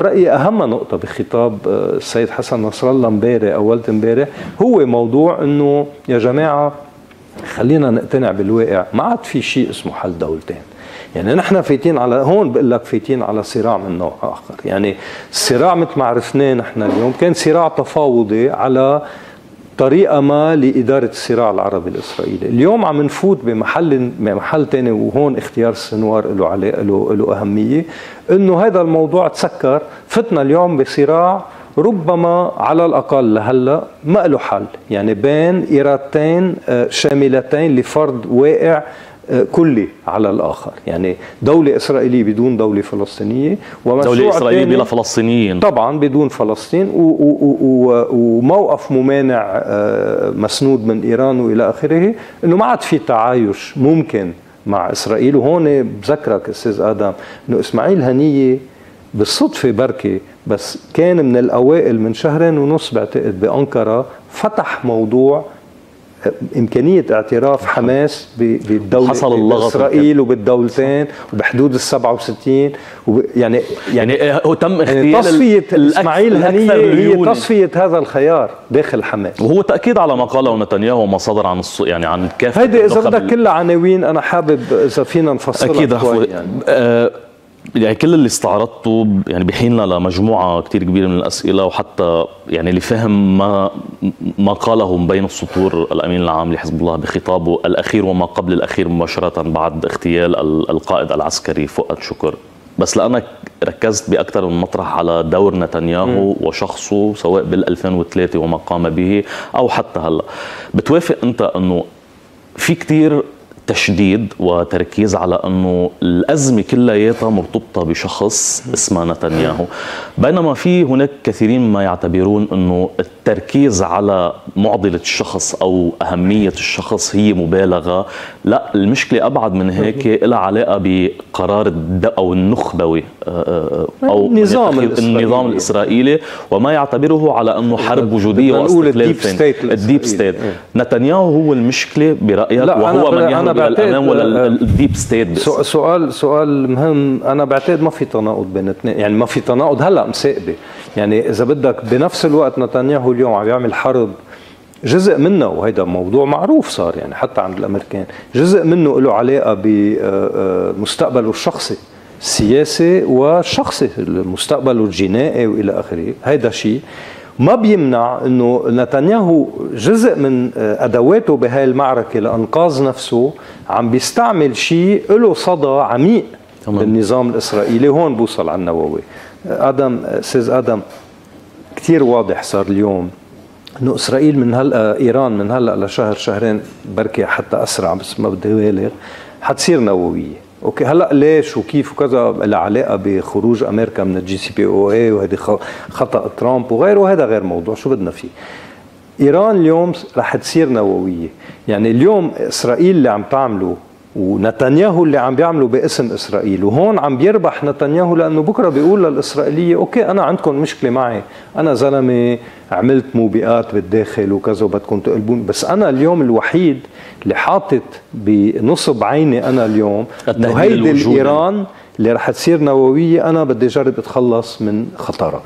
برايي أهم نقطة بخطاب السيد حسن نصر الله امبارح اولت امبارح هو موضوع إنه يا جماعة خلينا نقتنع بالواقع ما عاد في شيء اسمه حل دولتين. يعني نحن فايتين على هون بقول لك فايتين على صراع من نوع آخر. يعني الصراع مثل ما عرفناه نحن اليوم كان صراع تفاوضي على طريقة ما لإدارة الصراع العربي الإسرائيلي، اليوم عم نفوت بمحل بمحل ثاني وهون اختيار السنوار له علاقه له له أهمية، إنه هذا الموضوع تسكر، فتنا اليوم بصراع ربما على الأقل لهلأ ما له حل، يعني بين إرادتين شاملتين لفرض واقع كلي على الآخر. يعني دولة إسرائيلية بدون دولة فلسطينية دولة إسرائيلية بلا فلسطينيين. طبعا بدون فلسطين وموقف ممانع مسنود من إيران وإلى آخره إنه ما عاد في تعايش ممكن مع إسرائيل. وهون بذكرك أستاذ آدم إنه إسماعيل هنية بالصدفة بركي بس كان من الأوائل من شهرين ونص بعتقد بأنقرة فتح موضوع إمكانية اعتراف حماس بالدولة حصل اللغط بإسرائيل وبالدولتين وبحدود ال 67 وب يعني يعني, يعني هو تم يعني تصفية إسماعيل هنية هي تصفية هذا الخيار داخل حماس. وهو تأكيد على ما قاله نتنياهو وما صدر عن الص... يعني عن كافة هيدي إذا بدك كلها عناوين أنا حابب إذا فينا نفصلها أكيد يعني. أه يعني كل اللي استعرضته يعني بحيلنا لمجموعه كثير كبيرة من الأسئلة وحتى يعني لفهم ما ما قاله من بين السطور الأمين العام لحزب الله بخطابه الأخير وما قبل الأخير مباشرة بعد اغتيال القائد العسكري فؤاد شكر بس لانك ركزت بأكثر من مطرح على دور نتنياهو م. وشخصه سواء بال 2003 وما قام به أو حتى هلأ بتوافق أنت أنه في كثير تشديد وتركيز على أنه الأزمة كلياتها مرتبطة بشخص اسمه نتنياهو. بينما في هناك كثيرين ما يعتبرون أنه التركيز على معضلة الشخص أو أهمية الشخص هي مبالغة. لا المشكلة أبعد من هيك لها علاقة بقرار أو النخبوي أو النظام الإسرائيلي, النظام الإسرائيلي. وما يعتبره على أنه حرب وجوديه واستقلال ال deep state ال deep state نتنياهو هو المشكلة برأيك وهو من يهرب الأمام ولا ال deep state سؤال سؤال مهم. أنا بعتقد ما في تناقض بين اثنين. يعني ما في تناقض. هلأ مساقبة يعني إذا بدك بنفس الوقت نتنياهو اليوم عم يعمل حرب جزء منه وهيدا موضوع معروف صار يعني حتى عند الأمريكان جزء منه له علاقة بمستقبله الشخصي السياسي والشخصي مستقبله الجنائي وإلى آخره. هيدا شيء. ما بيمنع إنه نتنياهو جزء من أدواته بهاي المعركة لأنقاذ نفسه عم بيستعمل شيء له صدى عميق تمام. بالنظام الإسرائيلي. هون بوصل على النووي. آدم أستاذ آدم كثير واضح صار اليوم إنه إسرائيل من هلا إيران من هلأ لشهر شهرين بركي حتى أسرع بس ما بدي بالغ حتصير نووية. okay هلأ ليش وكيف وكذا لها علاقه بخروج أمريكا من ال JCPOA وهذه خطأ ترامب وغيره وهذا غير موضوع شو بدنا فيه؟ إيران اليوم رح تصير نووية. يعني اليوم إسرائيل اللي عم تعمله ونتنياهو اللي عم بيعملوا باسم إسرائيل. وهون عم بيربح نتنياهو لأنه بكرة بيقول للإسرائيلية okay أنا عندكم مشكلة معي. أنا زلمة عملت موبقات بالداخل وكذا وبدكم تقلبوني بس أنا اليوم الوحيد اللي حاطط بنصب عيني أنا اليوم إنه هيدي الإيران اللي رح تصير نووية أنا بدي أجرب أتخلص من خطرها.